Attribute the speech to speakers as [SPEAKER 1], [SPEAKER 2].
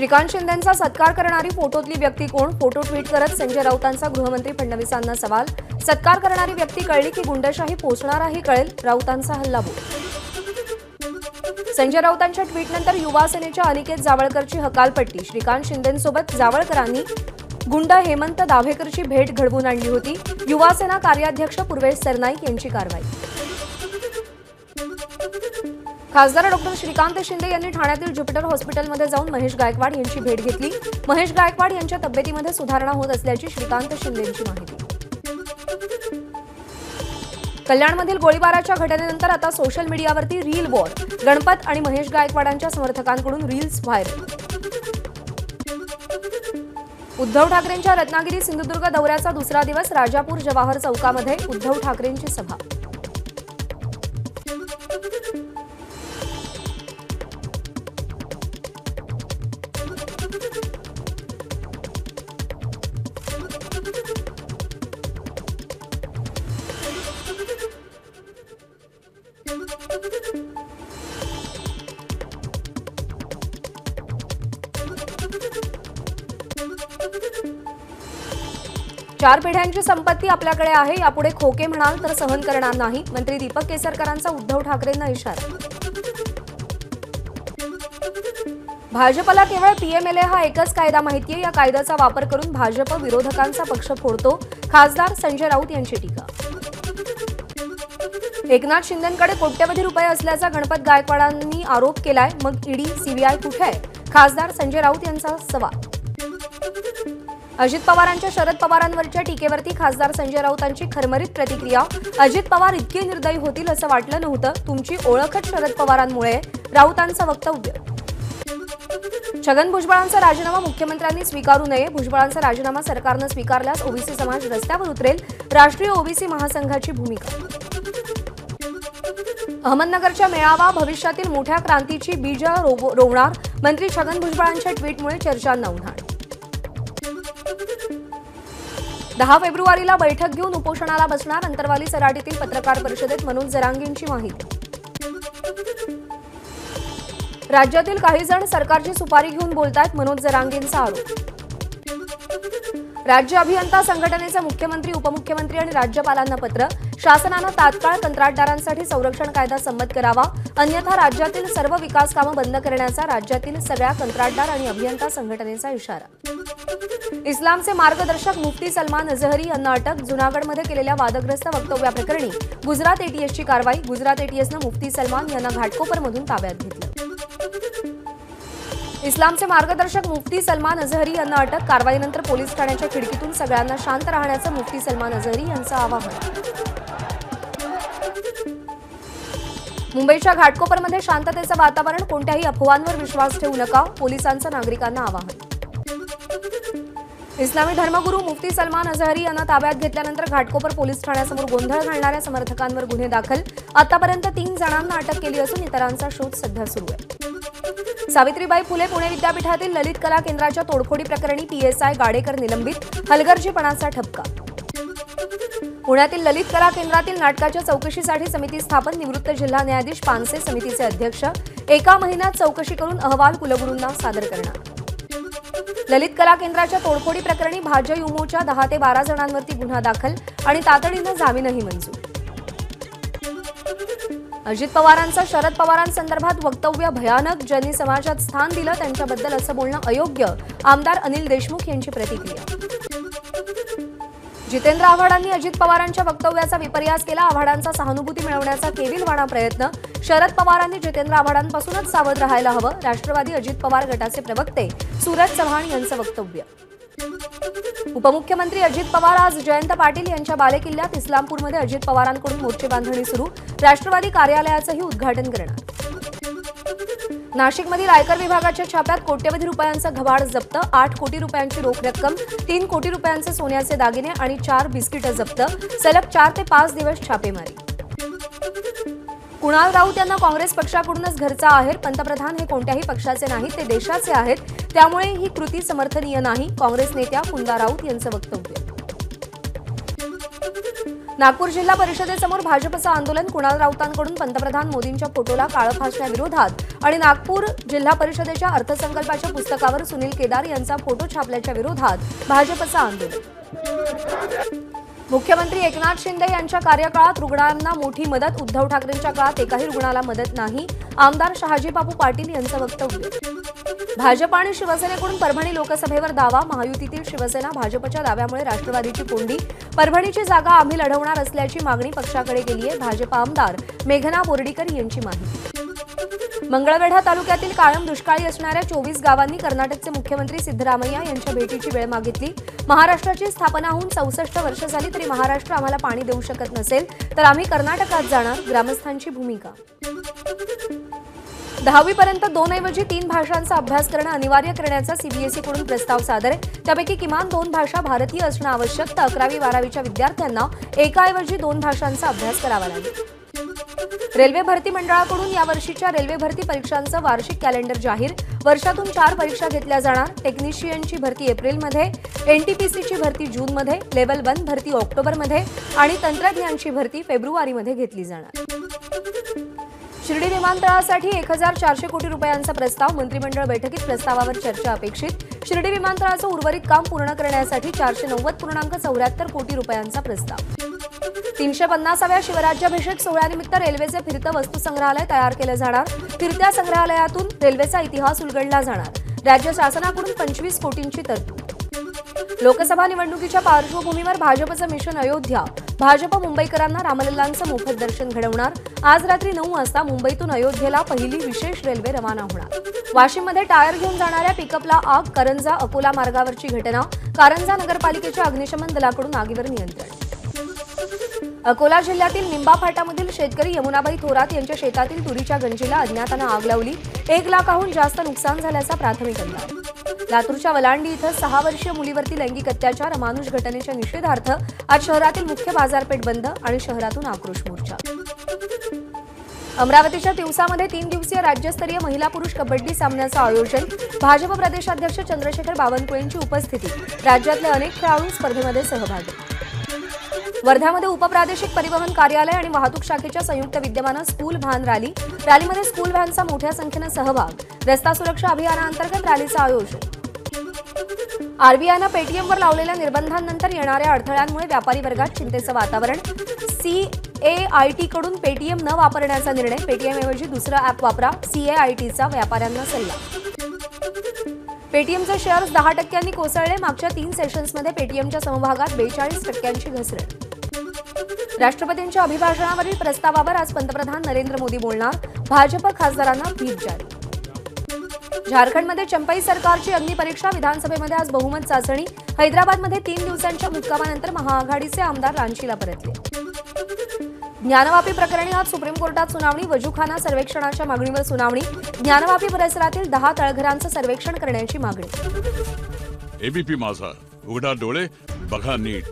[SPEAKER 1] श्रीकांत शिंदेचा सत्कार करणारी फोटोतली व्यक्ती कोण? फोटो ट्विट करत संजय राऊतांचा गृहमंत्री फडणवीसांना सवाल. सत्कार करणारी व्यक्ती कळली की गुंडशाही पोचणाराही कळेल राऊतांचा हल्लाबोल संजय राऊतांच्या ट्विटनंतर युवा सेनेच्या अनिकेत जावळकरची हकालपट्टी. श्रीकांत शिंदेसोबत जावळकरांनी गुंड हेमंत दाभेकरची भेट घडवून आणली होती. युवा सेना कार्याध्यक्ष पूर्वेश सरनाईक यांची कारवाई. खासदार डॉक्टर श्रीकांत शिंदे यांनी ठाण्यातील ज्युपिटर हॉस्पिटलमध्ये जाऊन महेश गायकवाड यांची भेट घेतली. महेश गायकवाड यांच्या तब्येतीमध्ये सुधारणा होत असल्याची श्रीकांत शिंदेची माहिती. कल्याणमधील गोळीबाराच्या घटनेनंतर आता सोशल मीडियावरती रील वॉर. गणपत आणि महेश गायकवाडांच्या समर्थकांकडून रील्स व्हायरल. उद्धव ठाकरेंच्या रत्नागिरी सिंधुदुर्ग दौऱ्याचा दुसरा दिवस राजापूर जवाहर चौकामध्ये उद्धव ठाकरेंची सभा. चार पिढ्यांची संपत्ती आपल्याकडे आहे. यापुढे खोके म्हणाल तर सहन करणार नाही. मंत्री दीपक केसरकरांचा उद्धव ठाकरेंना इशारा. भाजपला केवळ पीएमएलए हा एकच कायदा माहितीये. या कायद्याचा वापर करून भाजप विरोधकांचा पक्ष फोडतो. खासदार संजय राऊत यांची टीका. एकनाथ शिंदेकडे कोट्यवधी रुपये असल्याचा गणपत गायकवाडांनी आरोप केलाय. मग ईडी सीबीआय कुठे आहे? खासदार संजय राऊत यांचा सवाल. अजित पवारांच्या शरद पवारांवरच्या टीकेवरती खासदार संजय राऊतांची खरमरीत प्रतिक्रिया. अजित पवार इतके निर्दयी होतील असं वाटलं नव्हतं. तुमची ओळखच शरद पवारांमुळे राऊतांचं वक्तव्य. छगन भुजबळांचा राजीनामा मुख्यमंत्र्यांनी स्वीकारू नये. भुजबळांचा राजीनामा सरकारनं स्वीकारल्यास ओबीसी समाज रस्त्यावर उतरेल. राष्ट्रीय ओबीसी महासंघाची भूमिका. अहमदनगरच्या मेळावा भविष्यातील मोठ्या क्रांतीची बीज रोवणार. मंत्री छगन भुजबळांच्या ट्विटमुळे चर्चांना उन्हाळ दहा फेब्रुवारीला बैठक घेऊन उपोषणाला बसणार अंतरवाली सराटीतील पत्रकार परिषदेत मनोज जरांगींची माहिती. राज्यातील काही जण सरकारची सुपारी घेऊन बोलतायत मनोज जरांगींचा आरोप. राज्य अभियंता संघटनेचे मुख्यमंत्री उपमुख्यमंत्री आणि राज्यपालांना पत्र. शासनानं तात्काळ कंत्राटदारांसाठी संरक्षण कायदा संमत करावा. अन्यथा राज्यातील सर्व विकास कामं बंद करण्याचा राज्यातील सगळ्या कंत्राटदार आणि अभियंता संघटनेचा इशारा. इस्लामचे मार्गदर्शक मुफ्ती सलमान अझहरी यांना अटक. जुनागडमध्ये केलेल्या वादग्रस्त वक्तव्याप्रकरणी गुजरात एटीएसची कारवाई. गुजरात एटीएसनं मुफ्ती सलमान यांना घाटकोपरमधून ताब्यात घेतलं. इस्लामचे मार्गदर्शक मुफ्ती सलमान अझहरी यांना अटक कारवाईनंतर पोलीस ठाण्याच्या खिडकीतून सगळ्यांना शांत राहण्याचं मुफ्ती सलमान अझहरी यांचं आवाहन. मुंबईच्या घाटकोपरमध्ये शांततेचं वातावरण कोणत्याही अफवांवर विश्वास ठेवू नका पोलिसांचं नागरिकांना आवाहन. इस्लामी धर्मगुरू मुफ्ती सलमान अझहरी यांना ताब्यात घेतल्यानंतर घाटकोपर पोलीस ठाण्यासमोर गोंधळ घालणाऱ्या समर्थकांवर गुन्हे दाखल. आतापर्यंत तीन जणांना अटक केली असून इतरांचा शोध सध्या सुरू आहे. सावित्रीबाई फुले पुणे विद्यापीठातील ललित कला केंद्राच्या तोडफोडी प्रकरणी पीएसआय गाडेकर निलंबित हलगर्जीपणाचा ठपका. पुण्यातील ललित कला केंद्रातील नाटकाच्या चौकशीसाठी समिती स्थापन निवृत्त जिल्हा न्यायाधीश पानसे समितीचे अध्यक्ष एका महिन्यात चौकशी करून अहवाल कुलगुरूंना सादर करणार. ललित कला केंद्राच्या तोडफोडी प्रकरणी भाजयुमोच्या दहा ते बारा जणांवरती गुन्हा दाखल आणि तातडीनं जामीनही मंजूर. अजित पवारांचं शरद पवारांसंदर्भात वक्तव्य भयानक. ज्यांनी समाजात स्थान दिलं त्यांच्याबद्दल असं बोलणं अयोग्य. आमदार अनिल देशमुख यांची प्रतिक्रिया. जितेंद्र आव्हाडांनी अजित पवारांच्या वक्तव्याचा विपर्यास केला. आव्हाडांचा सहानुभूती मिळवण्याचा केविलवाणा प्रयत्न. शरद पवारांनी जितेंद्र आव्हाडांपासूनच सावध राहायला हवं. राष्ट्रवादी अजित पवार गटाचे प्रवक्ते सूरज चव्हाण यांचं वक्तव्य. उपमुख्यमंत्री अजित पवार आज जयंत पाटील यांच्या बालेकिल्ल्यात इस्लामपूरमध्ये अजित पवारांकडून मोर्चे बांधणी सुरू. राष्ट्रवादी कार्यालयाचंही उद्घाटन करणार नाशिकमधील आयकर विभागाच्या छाप्यात कोट्यवधी रुपयांचा घबाड जप्त आठ कोटी रुपयांची रोख रक्कम तीन कोटी रुपयांचे सोन्याचे दागिने आणि चार बिस्किटं जप्त. सलग चार ते पाच दिवस छापेमारी. कुणाल राऊत यांना काँग्रेस पक्षाकडूनच घरचा आहेर पंतप्रधान हे कोणत्याही पक्षाचे नाहीत ते देशाचे आहेत. त्यामुळे ही कृती समर्थनीय नाही काँग्रेस नेत्या कुंदा राऊत यांचं वक्तव्य. नागपूर जिल्हा परिषदेसमोर भाजपचं आंदोलन कुणाल राऊतांकडून पंतप्रधान मोदींच्या फोटोला काळं फासण्याविरोधात आणि नागपूर जिल्हा परिषदेच्या अर्थसंकल्पाच्या पुस्तकावर सुनील केदार यांचा फोटो छापल्याच्या विरोधात भाजपचं आंदोलन. मुख्यमंत्री एकनाथ शिंदे यांच्या कार्यकाळात रुग्णांना मोठी मदत. उद्धव ठाकरेंच्या काळात एकाही रुग्णाला मदत नाही. आमदार शहाजीबाबू पाटील यांचं वक्तव्य. भाजप आणि शिवसेनेकडून परभणी लोकसभेवर दावा. महायुतीतील शिवसेना भाजपच्या दाव्यामुळे राष्ट्रवादीची कोंडी. परभणीची जागा आम्ही लढवणार असल्याची मागणी पक्षाकडे केली आहे भाजप आमदार मेघना बोर्डीकर यांची माहिती. मंगळवेढा तालुक्यातील कायम दुष्काळी असणाऱ्या चोवीस गावांनी कर्नाटकचे मुख्यमंत्री सिद्धरामय्या यांच्या भेटीची वेळ मागितली. महाराष्ट्राची स्थापना होऊन चौसष्ट वर्ष झाली तरी महाराष्ट्र आम्हाला पाणी देऊ शकत नसेल तर आम्ही कर्नाटकात जाणार ग्रामस्थांची भूमिका. दहावीपर्यंत दोनऐवजी तीन भाषांचा अभ्यास करणं अनिवार्य करण्याचा सीबीएसईकडून प्रस्ताव सादर आहे. त्यापैकी किमान दोन भाषा भारतीय असणं आवश्यक तर अकरावी बारावीच्या विद्यार्थ्यांना एकाऐवजी दोन भाषांचा अभ्यास करावा लागेल. रेल्वे भरती मंडळाकडून यावर्षीच्या रेल्वे भरती परीक्षांचं वार्षिक कॅलेंडर जाहीर. वर्षातून चार परीक्षा घेतल्या जाणार. टेक्निशियनची भरती एप्रिलमध्ये एनटीपीसीची भरती जूनमध्ये लेवल वन भरती ऑक्टोबरमध्ये आणि तंत्रज्ञानची भरती फेब्रुवारीमध्ये घेतली जाणार. शिर्डी विमानतळासाठी एक हजार चारशे कोटी रुपयांचा प्रस्ताव मंत्रिमंडळ बैठकीत प्रस्तावावर चर्चा अपेक्षित. शिर्डी विमानतळाचं उर्वरित काम पूर्ण करण्यासाठी चारशे नव्वद पूर्णांक चौऱ्याहत्तर कोटी रुपयांचा प्रस्ताव. तीनशे पन्नासाव्या शिवराज्याभिषेक सोहळ्यानिमित्त रेल्वेचे फिरतं वस्तुसंग्रहालय तयार केलं जाणार. फिरत्या संग्रहालयातून रेल्वेचा इतिहास उलगडला जाणार. राज्य शासनाकडून पंचवीस कोटींची तरतूद. लोकसभा निवडणुकीच्या पार्श्वभूमीवर भाजपचं मिशन अयोध्या. भाजप मुंबईकरांना रामलल्लांचं मोफत दर्शन घडवणार. आज रात्री नऊ वाजता मुंबईतून अयोध्येला पहिली विशेष रेल्वे रवाना होणार. वाशिममध्ये टायर घेऊन जाणाऱ्या पिकअपला आग करंजा अकोला मार्गावरची घटना कारंजा नगरपालिकेच्या अग्निशमन दलाकडून आगीवर नियंत्रण. अकोला जिल्ह्यातील निंबा फाटामधील शेतकरी यमुनाबाई थोरात यांच्या शेतातील तुरीच्या गंजीला अज्ञातानं आग लावली. एक लाखाहून जास्त नुकसान झाल्याचा प्राथमिक अंदाज. लातूरच्या वलांडी इथं सहा वर्षीय मुलीवरती लैंगिक अत्याचार अमानुष घटनेच्या निषेधार्थ आज शहरातील मुख्य बाजारपेठ बंद आणि शहरातून आक्रोश मोर्चा. अमरावतीच्या तिवसामध्ये तीन दिवसीय राज्यस्तरीय महिला पुरुष कबड्डी सामन्याचं आयोजन. भाजप प्रदेशाध्यक्ष चंद्रशेखर बावनकुळेंची उपस्थिती. राज्यातले अनेक खेळाडू स्पर्धेमध्ये सहभागी. वर्ध्यामध्ये उपप्रादेशिक परिवहन कार्यालय आणि वाहतूक शाखेच्या संयुक्त विद्यमानं स्कूल व्हॅन रॅली. रॅलीमध्ये स्कूल व्हॅनचा मोठ्या संख्येनं सहभाग. रस्ता सुरक्षा अभियानाअंतर्गत रॅलीचं आयोजन. आरबीआयनं पेटीएमवर लावलेल्या निर्बंधांनंतर येणाऱ्या अडथळ्यांमुळे व्यापारी वर्गात चिंतेचं वातावरण. सीएआयटीकडून पेटीएम न वापरण्याचा निर्णय. पेटीएमऐवजी दुसरं ॲप वापरा. सीएआयटीचा व्यापाऱ्यांना सल्ला. पेटीएमचे शेअर्स दहा टक्क्यांनी कोसळले. मागच्या तीन सेशन्समध्ये पेटीएमच्या समभागात बेचाळीस टक्क्यांची घसरण. राष्ट्रपतींच्या अभिभाषणावरील प्रस्तावावर आज पंतप्रधान नरेंद्र मोदी बोलणार. भाजप खासदारांना व्हीप जारी. झारखंडमध्ये चंपई सरकारची अग्निपरीक्षा विधानसभेमध्ये आज बहुमत चाचणी. हैदराबादमध्ये तीन दिवसांच्या मुक्कामानंतर महाआघाडीचे आमदार रांचीला परतले. ज्ञानवापी प्रकरणी आज सुप्रीम कोर्टात सुनावणी वजूखाना सर्वेक्षणाच्या मागणीवर सुनावणी ज्ञानवापी परिसरातील दहा तळघरांचं सर्वेक्षण करण्याची मागणी.
[SPEAKER 2] एबीपी माझा. उघडा डोळे बघा नीट.